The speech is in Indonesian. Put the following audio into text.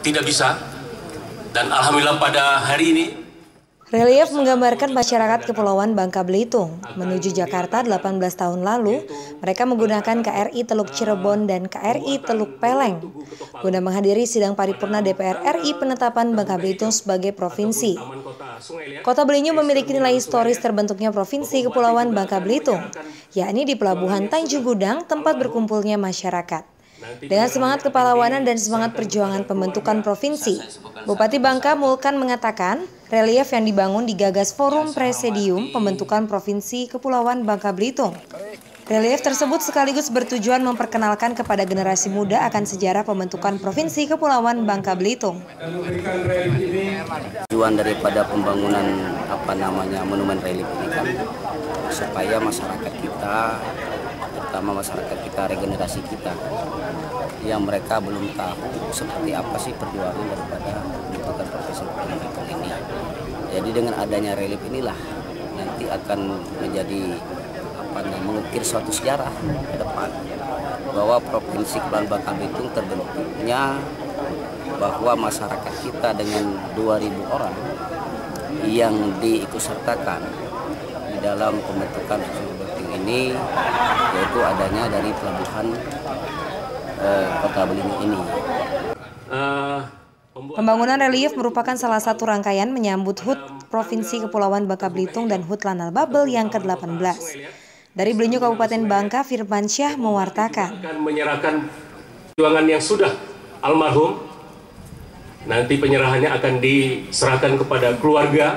tidak bisa dan alhamdulillah pada hari ini Relief menggambarkan masyarakat Kepulauan Bangka Belitung. Menuju Jakarta 18 tahun lalu, mereka menggunakan KRI Teluk Cirebon dan KRI Teluk Peleng guna menghadiri sidang paripurna DPR RI penetapan Bangka Belitung sebagai provinsi. Kota Belinyu memiliki nilai historis terbentuknya Provinsi Kepulauan Bangka Belitung, yakni di Pelabuhan Tanjung Gudang tempat berkumpulnya masyarakat. Dengan semangat kepahlawanan dan semangat perjuangan pembentukan provinsi, Bupati Bangka Mulkan mengatakan relief yang dibangun digagas Forum Presidium Pembentukan Provinsi Kepulauan Bangka Belitung. Relief tersebut sekaligus bertujuan memperkenalkan kepada generasi muda akan sejarah pembentukan Provinsi Kepulauan Bangka Belitung. Tujuan daripada pembangunan apa namanya monumen relief ini kan supaya masyarakat kita terutama masyarakat kita regenerasi kita yang mereka belum tahu seperti apa sih perjuangan daripada pembentukan profesi Belitung ini. Jadi dengan adanya relief inilah nanti akan menjadi apa namanya mengukir suatu sejarah ke depan bahwa provinsi Kepulauan Bangka Belitung terbentuknya bahwa masyarakat kita dengan 2000 orang yang diikutsertakan di dalam pembentukan Belitung ini yaitu adanya dari pelabuhan eh, Kota Belinyu ini. Pembangunan relief merupakan salah satu rangkaian menyambut HUT Provinsi Kepulauan Bangka Belitung dan HUT Lanal Babel yang ke-18. Dari Belinyu Kabupaten Bangka, Firman Syah mewartakan. Akan menyerahkan juangan yang sudah almarhum, nanti penyerahannya akan diserahkan kepada keluarga.